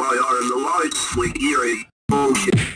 why are in the lights, sweet eerie bullshit.